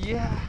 Yeah.